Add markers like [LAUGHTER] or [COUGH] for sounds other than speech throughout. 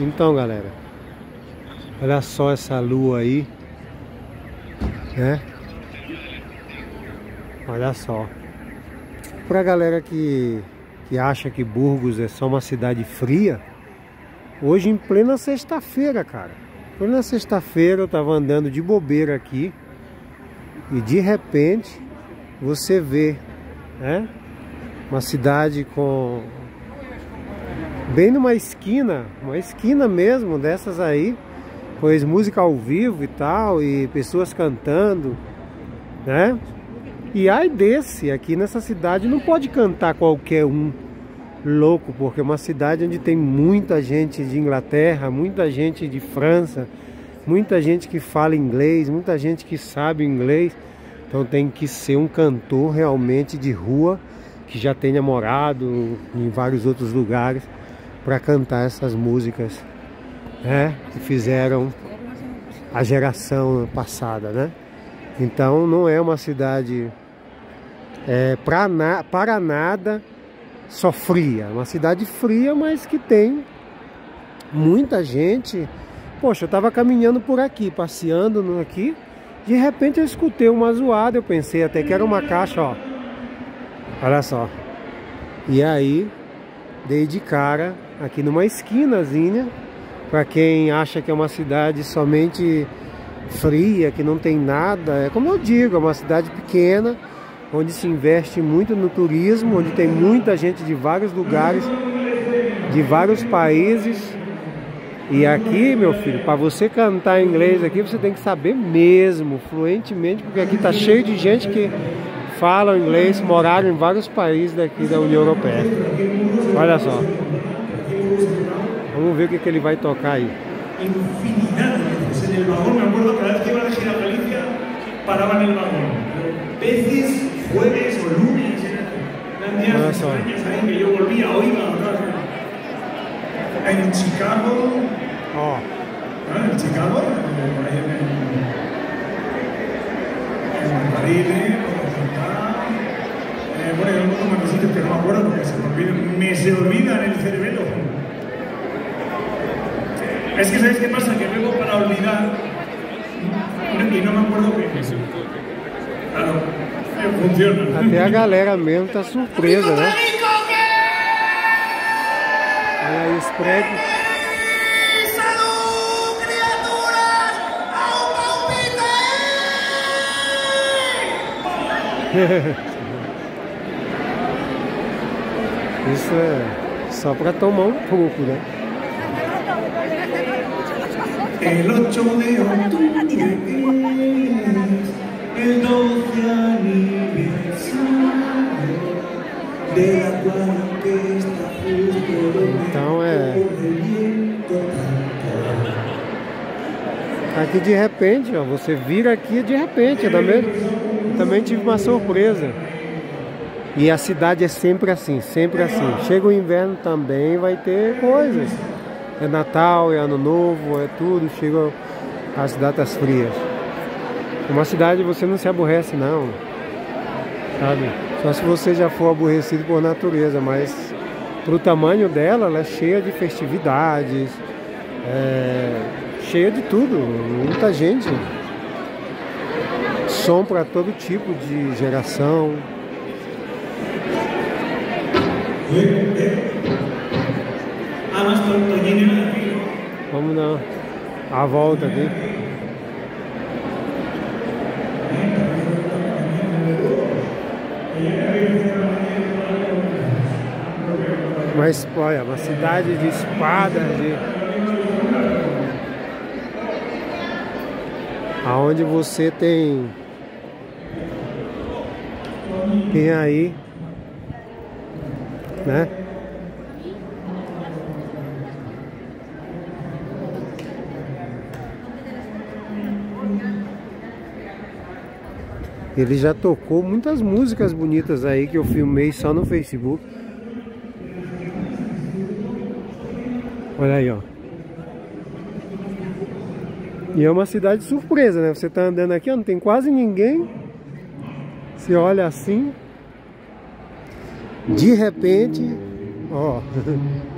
Então, galera, olha só essa lua aí, né? Olha só. Pra galera que, que acha que Burgos é só uma cidade fria, hoje em plena sexta-feira, cara. Plena sexta-feira eu tava andando de bobeira aqui e de repente você vê, né? Uma cidade com bem numa esquina, uma esquina mesmo dessas aí, pois música ao vivo e tal, e pessoas cantando, né? E ai desse, aqui nessa cidade não pode cantar qualquer um louco, porque é uma cidade onde tem muita gente de Inglaterra, muita gente de França, muita gente que fala inglês, muita gente que sabe inglês. Então tem que ser um cantor realmente de rua, que já tenha morado em vários outros lugares para cantar essas músicas né, que fizeram a geração passada, né? Então não é uma cidade é, pra na, para nada só fria, é uma cidade fria, mas que tem muita gente. Poxa, eu estava caminhando por aqui, passeando aqui, de repente eu escutei uma zoada, eu pensei até que era uma caixa, ó. Olha só. E aí, dei de cara aqui numa esquinazinha, para quem acha que é uma cidade somente fria, que não tem nada, é como eu digo, é uma cidade pequena, onde se investe muito no turismo, onde tem muita gente de vários lugares, de vários países. E aqui, meu filho, para você cantar inglês aqui, você tem que saber mesmo, fluentemente, porque aqui tá cheio de gente que fala inglês, moraram em vários países daqui da União Europeia. Olha só. Vamos ver o que, que ele vai tocar aí. Infinidad de veces en el vagón, me acuerdo cada vez que iba a gira a Galicia, paraba en el vagón. Veces, jueves o lunes, eran días Olha só. ahí que yo volvía, oiga, otra vez. En Chicago, Ó, ¿no? en Chicago, ahí en, en, en Madrid, eh, bueno, hay de sitios que no me acuerdo porque se me olvidan, me se olvidan el cerebelo. Es que, ¿sabes qué pasa? Que luego para olvidar, y no me acuerdo que... Claro, eh, funciona. até a galera mesmo tá surpresa, [LAUGHS] né? Olha aí. ¡Au, Isso é só para tomar um pouco, né? El 8 de octubre es el 12 aniversario de la orquesta justo donde Então é. Aqui de repente, ó, você vira aqui de repente, eu também, também tive uma surpresa. E a cidade é sempre assim, sempre assim. Chega o inverno também vai ter coisas. É Natal, é Ano Novo, é tudo, chega as datas frias. Uma cidade você não se aborrece não, sabe? Só se você já for aborrecido por natureza, mas pro tamanho dela, ela é cheia de festividades, é, cheia de tudo, muita gente. Som para todo tipo de geração. Ah, mas tô, tô indo aqui, Vamos dar a volta aqui. Mas olha, uma cidade de espadas, de aonde você tem tem aí, né? Ele já tocou muitas músicas bonitas aí que eu filmei só no Facebook. Olha aí, ó. E é uma cidade surpresa, né? Você tá andando aqui, ó, não tem quase ninguém. Você olha assim. De repente, ó. [LAUGHS]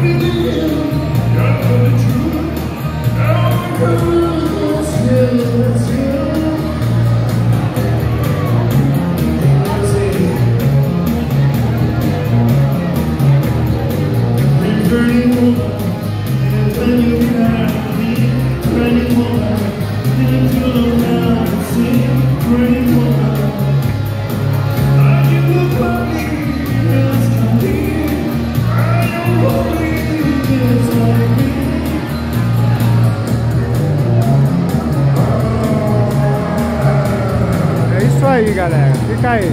menos. Venga, va. É isso aí, galera. Fica aí.